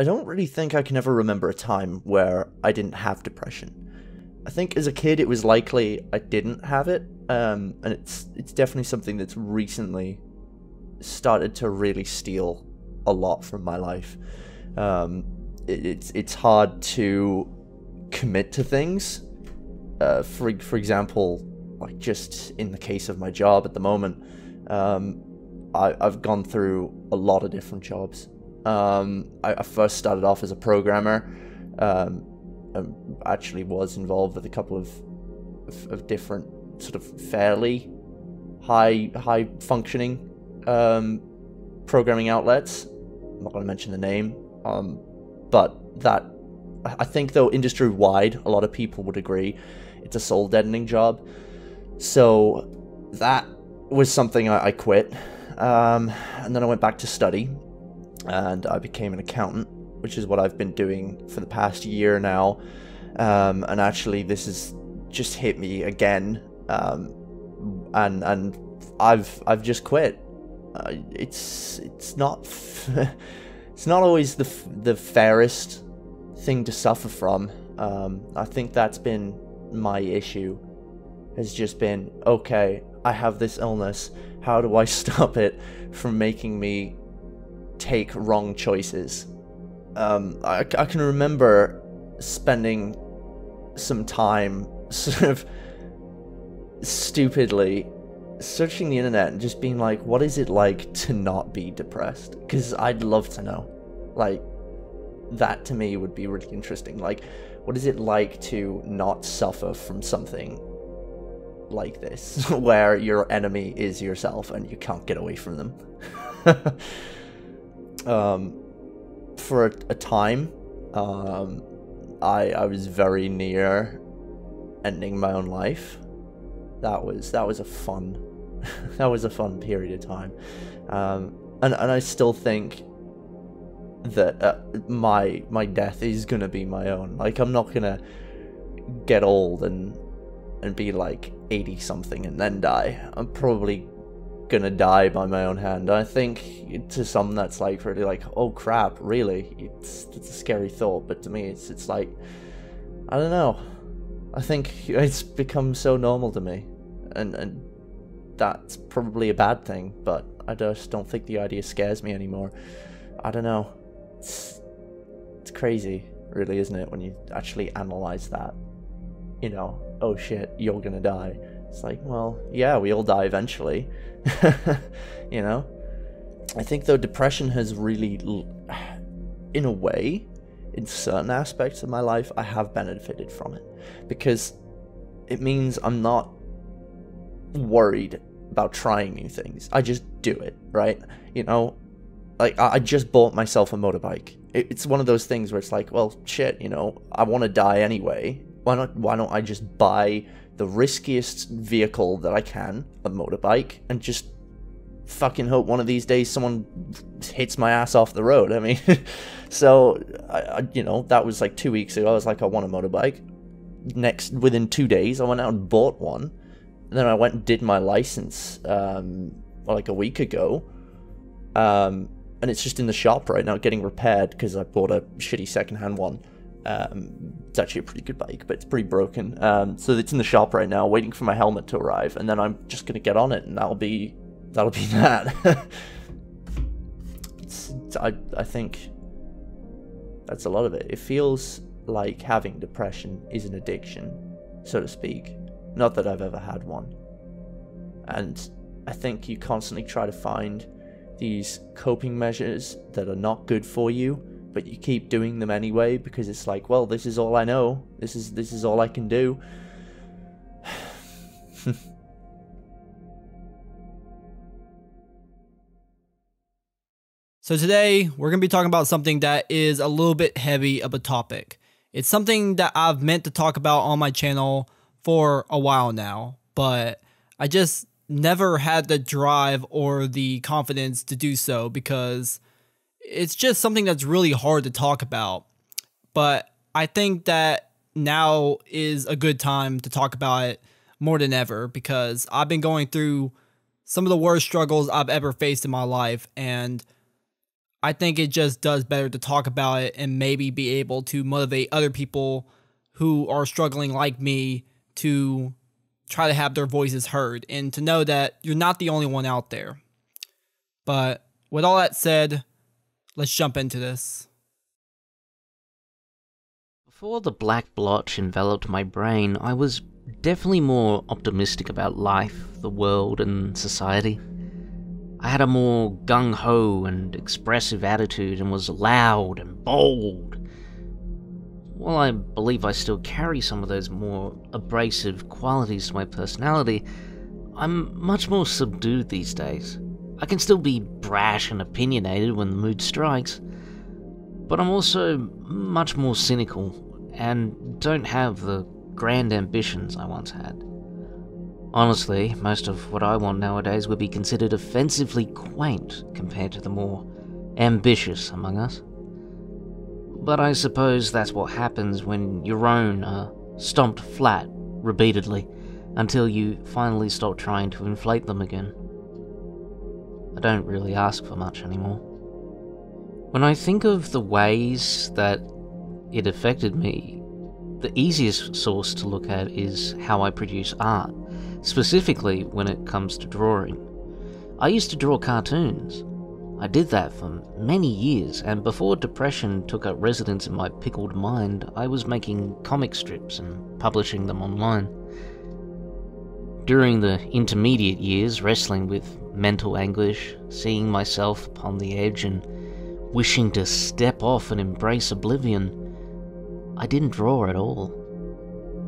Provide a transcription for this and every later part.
I don't really think I can ever remember a time where I didn't have depression. I think as a kid it was likely I didn't have it, um, and it's it's definitely something that's recently started to really steal a lot from my life. Um, it, it's it's hard to commit to things. Uh, for for example, like just in the case of my job at the moment, um, I, have gone through a lot of different jobs. Um, I, I, first started off as a programmer. Um, actually was involved with a couple of, of, of different sort of fairly high high functioning um, programming outlets. I'm not going to mention the name, um, but that I think though industry wide, a lot of people would agree it's a soul deadening job. So that was something I, I quit, um, and then I went back to study, and I became an accountant, which is what I've been doing for the past year now. Um, and actually, this has just hit me again, um, and and I've I've just quit. Uh, it's it's not it's not always the the fairest thing to suffer from. Um, I think that's been my issue. Has just been okay. I have this illness. How do I stop it from making me take wrong choices? Um, I, I can remember spending some time sort of stupidly searching the internet and just being like, what is it like to not be depressed? Because I'd love to know. Like, that to me would be really interesting. Like, what is it like to not suffer from something like this, where your enemy is yourself and you can't get away from them? um, for a, a time, um, I I was very near ending my own life. That was that was a fun that was a fun period of time, um, and and I still think that uh, my my death is gonna be my own. Like I'm not gonna get old and and be like 80 something and then die. I'm probably gonna die by my own hand. I think to some that's like really like, oh crap, really? It's it's a scary thought, but to me it's it's like I don't know. I think it's become so normal to me. And and that's probably a bad thing, but I just don't think the idea scares me anymore. I don't know. It's it's crazy, really, isn't it, when you actually analyze that? You know, oh shit, you're gonna die. It's like, well, yeah, we all die eventually. you know? I think, though, depression has really, in a way, in certain aspects of my life, I have benefited from it. Because it means I'm not worried about trying new things. I just do it, right? You know, like I just bought myself a motorbike. It's one of those things where it's like, well, shit, you know, I want to die anyway. Why not? Why don't I just buy the riskiest vehicle that I can, a motorbike, and just fucking hope one of these days someone hits my ass off the road. I mean, so I, I, you know, that was like two weeks ago. I was like, I want a motorbike. Next, within two days, I went out and bought one. And then I went and did my license um, like a week ago. Um, and it's just in the shop right now getting repaired because I bought a shitty secondhand one. Um, it's actually a pretty good bike, but it's pretty broken. Um, so it's in the shop right now, waiting for my helmet to arrive, and then I'm just gonna get on it, and that'll be that'll be that. it's, it's, I I think that's a lot of it. It feels like having depression is an addiction, so to speak. Not that I've ever had one, and I think you constantly try to find these coping measures that are not good for you but you keep doing them anyway because it's like, well, this is all I know. This is this is all I can do. so today we're going to be talking about something that is a little bit heavy of a topic. It's something that I've meant to talk about on my channel for a while now, but I just never had the drive or the confidence to do so because it's just something that's really hard to talk about. But I think that now is a good time to talk about it more than ever because I've been going through some of the worst struggles I've ever faced in my life and I think it just does better to talk about it and maybe be able to motivate other people who are struggling like me to try to have their voices heard and to know that you're not the only one out there. But with all that said, let's jump into this. Before the black blotch enveloped my brain, I was definitely more optimistic about life, the world, and society. I had a more gung ho and expressive attitude and was loud and bold. While I believe I still carry some of those more abrasive qualities to my personality, I'm much more subdued these days. I can still be brash and opinionated when the mood strikes, but I'm also much more cynical and don't have the grand ambitions I once had. Honestly, most of what I want nowadays would be considered offensively quaint compared to the more ambitious among us. But I suppose that's what happens when your own are stomped flat repeatedly until you finally stop trying to inflate them again. I don't really ask for much anymore. When I think of the ways that it affected me, the easiest source to look at is how I produce art specifically when it comes to drawing. I used to draw cartoons. I did that for many years, and before depression took up residence in my pickled mind, I was making comic strips and publishing them online. During the intermediate years, wrestling with mental anguish, seeing myself upon the edge, and wishing to step off and embrace oblivion, I didn't draw at all.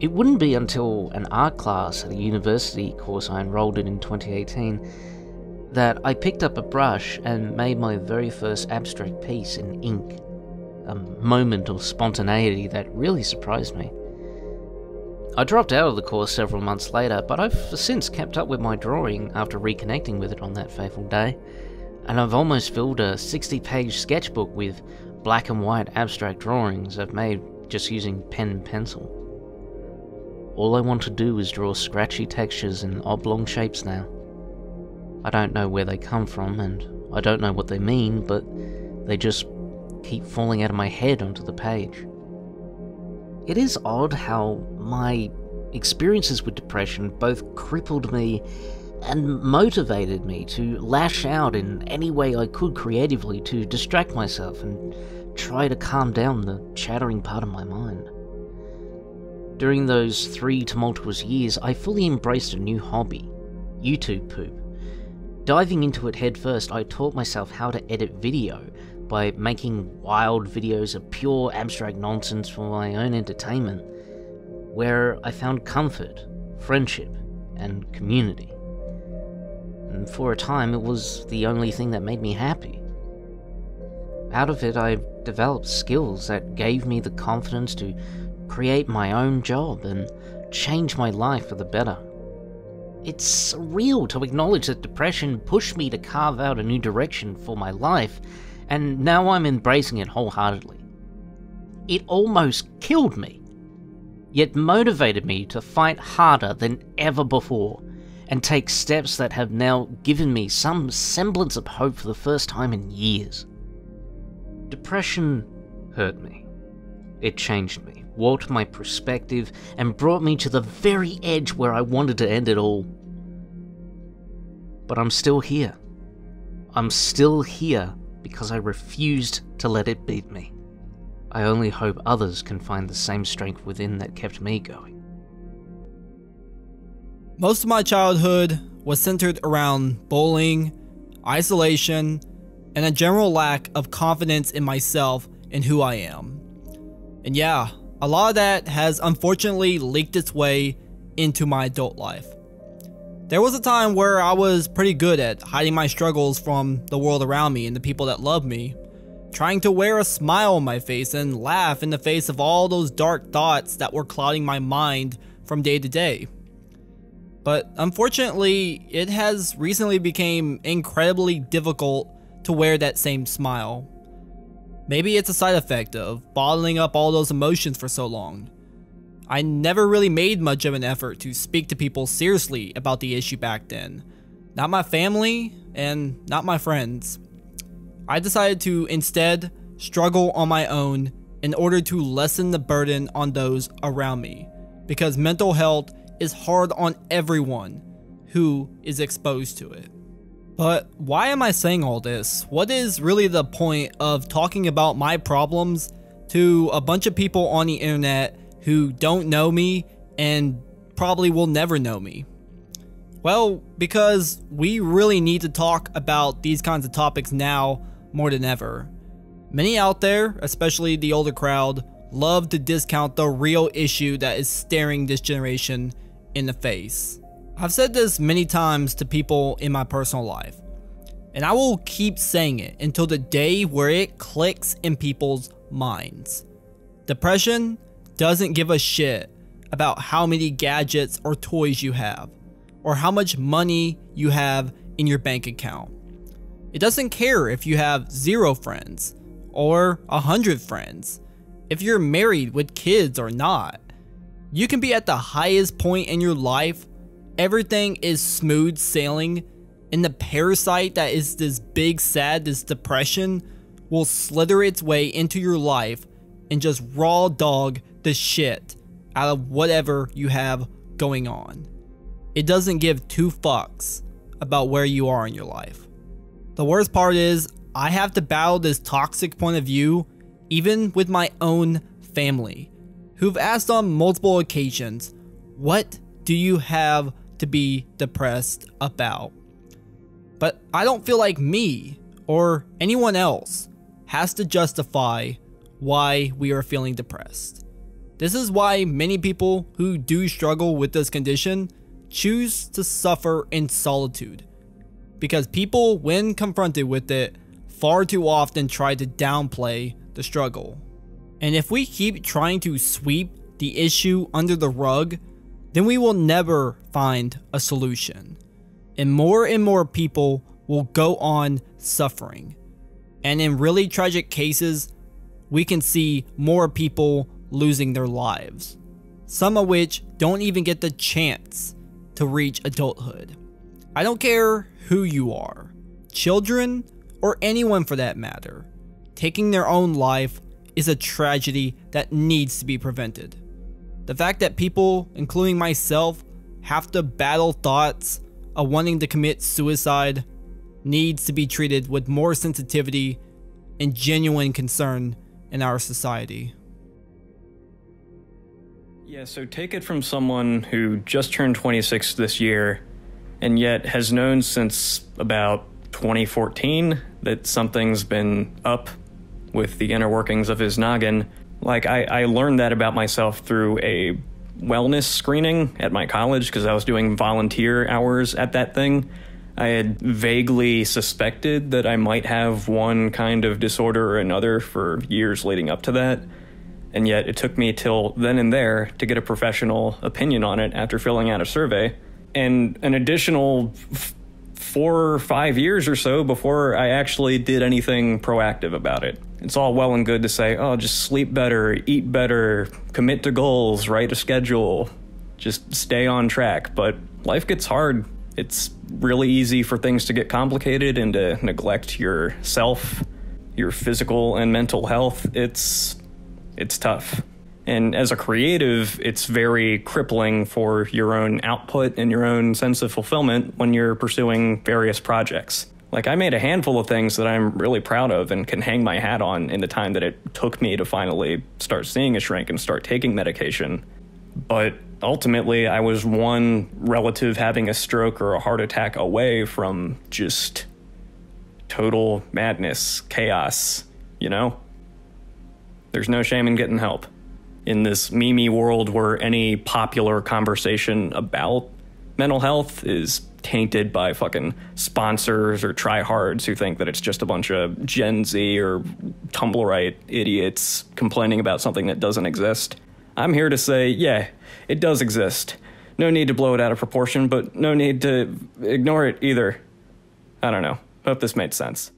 It wouldn't be until an art class at a university course I enrolled in in 2018 that I picked up a brush and made my very first abstract piece in ink. A moment of spontaneity that really surprised me. I dropped out of the course several months later, but I've since kept up with my drawing after reconnecting with it on that fateful day, and I've almost filled a 60 page sketchbook with black and white abstract drawings I've made just using pen and pencil. All I want to do is draw scratchy textures and oblong shapes now. I don't know where they come from, and I don't know what they mean, but they just keep falling out of my head onto the page. It is odd how my experiences with depression both crippled me and motivated me to lash out in any way I could creatively to distract myself and try to calm down the chattering part of my mind. During those three tumultuous years, I fully embraced a new hobby YouTube poop. Diving into it headfirst, I taught myself how to edit video by making wild videos of pure abstract nonsense for my own entertainment, where I found comfort, friendship, and community. And for a time, it was the only thing that made me happy. Out of it, I developed skills that gave me the confidence to create my own job, and change my life for the better. It's surreal to acknowledge that depression pushed me to carve out a new direction for my life, and now I'm embracing it wholeheartedly. It almost killed me, yet motivated me to fight harder than ever before and take steps that have now given me some semblance of hope for the first time in years. Depression hurt me. It changed me warped my perspective, and brought me to the very edge where I wanted to end it all. But I'm still here. I'm still here because I refused to let it beat me. I only hope others can find the same strength within that kept me going. Most of my childhood was centered around bullying, isolation, and a general lack of confidence in myself and who I am. And yeah, a lot of that has unfortunately leaked its way into my adult life. There was a time where I was pretty good at hiding my struggles from the world around me and the people that love me, trying to wear a smile on my face and laugh in the face of all those dark thoughts that were clouding my mind from day to day. But unfortunately, it has recently become incredibly difficult to wear that same smile. Maybe it's a side effect of bottling up all those emotions for so long. I never really made much of an effort to speak to people seriously about the issue back then. Not my family, and not my friends. I decided to instead struggle on my own in order to lessen the burden on those around me. Because mental health is hard on everyone who is exposed to it. But why am I saying all this? What is really the point of talking about my problems to a bunch of people on the internet who don't know me and probably will never know me? Well, because we really need to talk about these kinds of topics now more than ever. Many out there, especially the older crowd, love to discount the real issue that is staring this generation in the face. I've said this many times to people in my personal life, and I will keep saying it until the day where it clicks in people's minds. Depression doesn't give a shit about how many gadgets or toys you have, or how much money you have in your bank account. It doesn't care if you have zero friends, or a hundred friends, if you're married with kids or not. You can be at the highest point in your life everything is smooth sailing and the parasite that is this big sad this depression will slither its way into your life and just raw dog the shit out of whatever you have going on. It doesn't give two fucks about where you are in your life. The worst part is I have to battle this toxic point of view even with my own family who've asked on multiple occasions, what do you have to be depressed about. But I don't feel like me or anyone else has to justify why we are feeling depressed. This is why many people who do struggle with this condition choose to suffer in solitude. Because people, when confronted with it, far too often try to downplay the struggle. And if we keep trying to sweep the issue under the rug then we will never find a solution. And more and more people will go on suffering. And in really tragic cases, we can see more people losing their lives, some of which don't even get the chance to reach adulthood. I don't care who you are, children, or anyone for that matter. Taking their own life is a tragedy that needs to be prevented. The fact that people, including myself, have to battle thoughts of wanting to commit suicide needs to be treated with more sensitivity and genuine concern in our society. Yeah, so take it from someone who just turned 26 this year and yet has known since about 2014 that something's been up with the inner workings of his noggin like I, I learned that about myself through a wellness screening at my college because I was doing volunteer hours at that thing. I had vaguely suspected that I might have one kind of disorder or another for years leading up to that. And yet it took me till then and there to get a professional opinion on it after filling out a survey. And an additional four or five years or so before I actually did anything proactive about it it's all well and good to say, oh, just sleep better, eat better, commit to goals, write a schedule, just stay on track. But life gets hard. It's really easy for things to get complicated and to neglect yourself, your physical and mental health. It's it's tough. And as a creative, it's very crippling for your own output and your own sense of fulfillment when you're pursuing various projects. Like I made a handful of things that I'm really proud of and can hang my hat on in the time that it took me to finally start seeing a shrink and start taking medication. But ultimately, I was one relative having a stroke or a heart attack away from just total madness, chaos, you know? There's no shame in getting help. In this meme world where any popular conversation about mental health is tainted by fucking sponsors or tryhards who think that it's just a bunch of Gen Z or Tumblrite idiots complaining about something that doesn't exist. I'm here to say, yeah, it does exist. No need to blow it out of proportion, but no need to ignore it either. I don't know. Hope this made sense.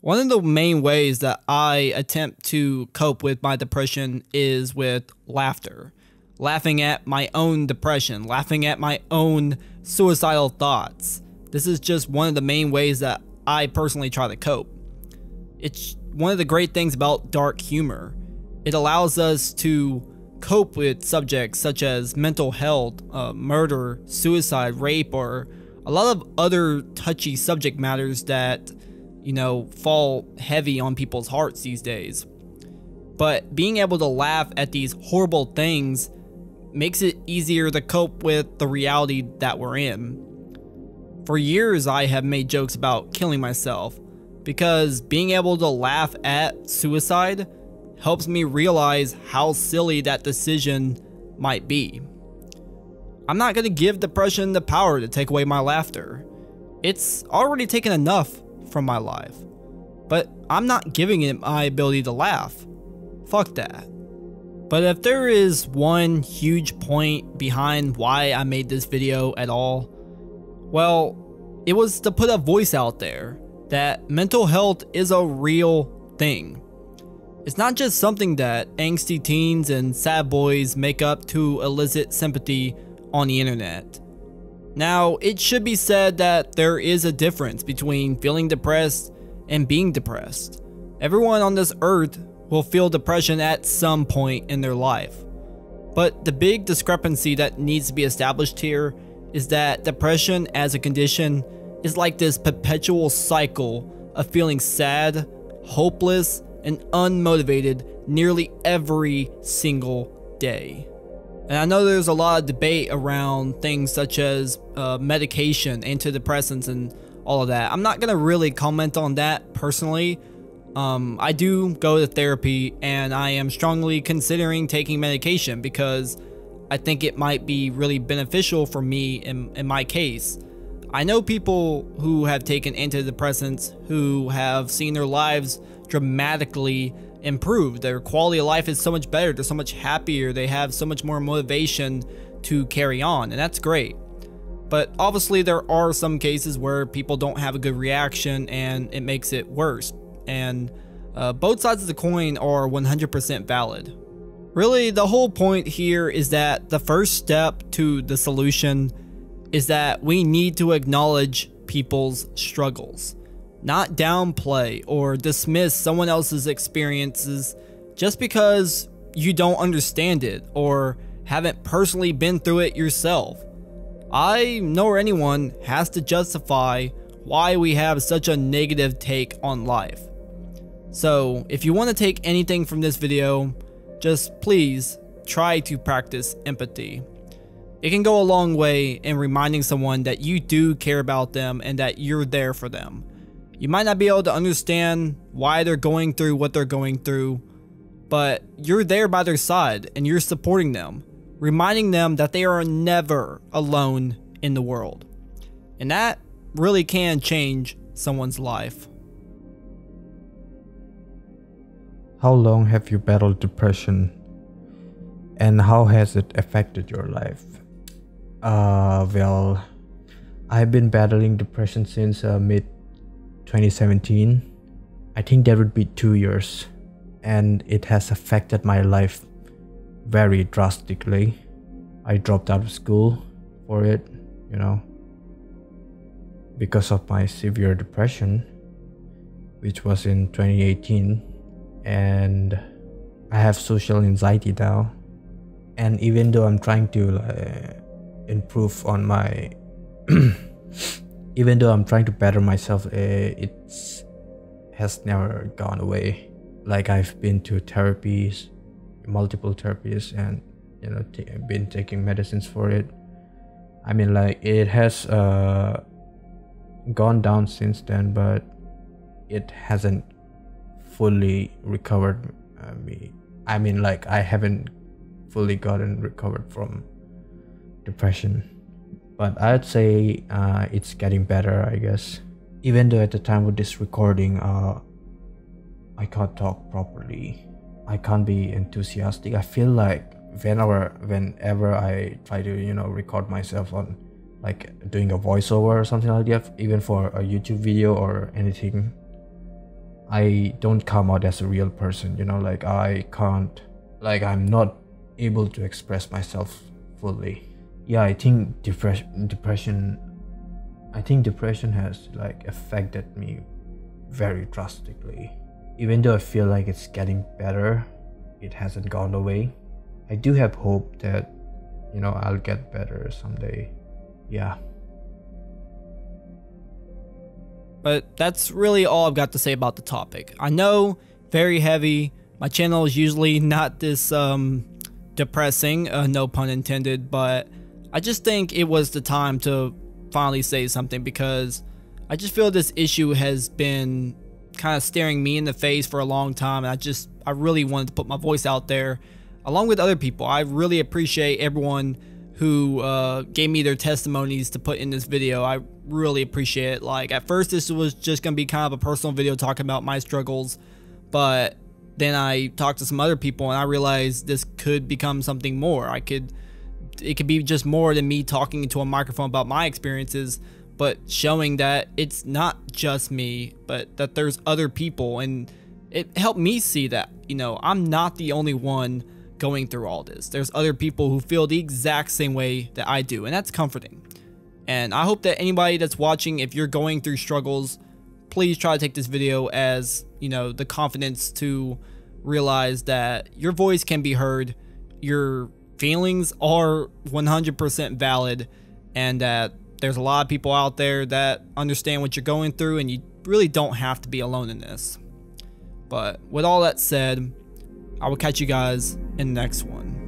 One of the main ways that I attempt to cope with my depression is with laughter laughing at my own depression, laughing at my own suicidal thoughts. This is just one of the main ways that I personally try to cope. It's one of the great things about dark humor. It allows us to cope with subjects such as mental health, uh, murder, suicide, rape, or a lot of other touchy subject matters that, you know, fall heavy on people's hearts these days. But being able to laugh at these horrible things makes it easier to cope with the reality that we're in. For years, I have made jokes about killing myself because being able to laugh at suicide helps me realize how silly that decision might be. I'm not going to give depression the power to take away my laughter. It's already taken enough from my life. But I'm not giving it my ability to laugh. Fuck that. But if there is one huge point behind why I made this video at all, well, it was to put a voice out there that mental health is a real thing. It's not just something that angsty teens and sad boys make up to elicit sympathy on the internet. Now, it should be said that there is a difference between feeling depressed and being depressed. Everyone on this earth will feel depression at some point in their life. But the big discrepancy that needs to be established here is that depression as a condition is like this perpetual cycle of feeling sad, hopeless, and unmotivated nearly every single day. And I know there's a lot of debate around things such as uh, medication, antidepressants, and all of that. I'm not going to really comment on that personally. Um, I do go to therapy and I am strongly considering taking medication because I think it might be really beneficial for me in, in my case. I know people who have taken antidepressants who have seen their lives dramatically improved. Their quality of life is so much better, they're so much happier, they have so much more motivation to carry on, and that's great. But obviously, there are some cases where people don't have a good reaction and it makes it worse. And uh, both sides of the coin are 100% valid. Really, the whole point here is that the first step to the solution is that we need to acknowledge people's struggles not downplay or dismiss someone else's experiences just because you don't understand it or haven't personally been through it yourself. I nor anyone has to justify why we have such a negative take on life. So, if you want to take anything from this video, just please try to practice empathy. It can go a long way in reminding someone that you do care about them and that you're there for them. You might not be able to understand why they're going through what they're going through, but you're there by their side and you're supporting them, reminding them that they are never alone in the world. And that really can change someone's life. How long have you battled depression and how has it affected your life? Uh, well, I've been battling depression since uh, mid 2017 i think that would be two years and it has affected my life very drastically. I dropped out of school for it you know because of my severe depression which was in 2018 and i have social anxiety now. And even though i'm trying to uh, improve on my even though I'm trying to better myself, uh, it has never gone away. Like I've been to therapies, multiple therapies, and you know, been taking medicines for it. I mean, like it has uh, gone down since then, but it hasn't fully recovered uh, me. I mean, like I haven't fully gotten recovered from depression but I'd say uh, it's getting better, I guess. Even though at the time of this recording, uh, I can't talk properly. I can't be enthusiastic. I feel like whenever, whenever I try to, you know, record myself on, like doing a voiceover or something like that, even for a YouTube video or anything, I don't come out as a real person. You know, like I can't, like I'm not able to express myself fully yeah i think depression depression I think depression has like affected me very drastically. Even though I feel like it's getting better, it hasn't gone away. I do have hope that you know I'll get better someday. Yeah. But that's really all I've got to say about the topic. I know, very heavy. My channel is usually not this um, depressing, uh, no pun intended, but I just think it was the time to finally say something because I just feel this issue has been kind of staring me in the face for a long time and I just I really wanted to put my voice out there along with other people. I really appreciate everyone who uh, gave me their testimonies to put in this video. I really appreciate it. Like at first this was just gonna be kind of a personal video talking about my struggles, but then I talked to some other people and I realized this could become something more. I could it could be just more than me talking into a microphone about my experiences, but showing that it's not just me, but that there's other people and it helped me see that, you know, I'm not the only one going through all this. There's other people who feel the exact same way that I do, and that's comforting. And I hope that anybody that's watching, if you're going through struggles, please try to take this video as, you know, the confidence to realize that your voice can be heard, your feelings are 100% valid, and that there's a lot of people out there that understand what you're going through, and you really don't have to be alone in this. But with all that said, I will catch you guys in the next one.